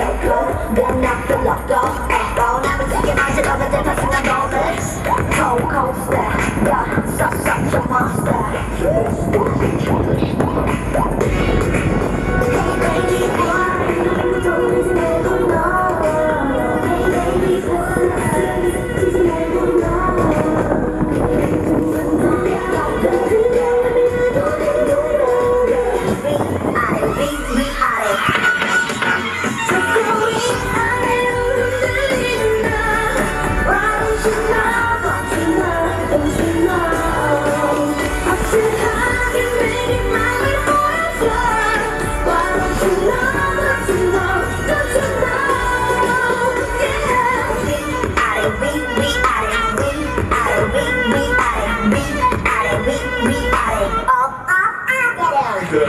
명품 변함 별로 없고 뻔하면 세게 마셔가면 내 탓은 난 너는 Cold cold stare. Yeah, such such a monster 있어요.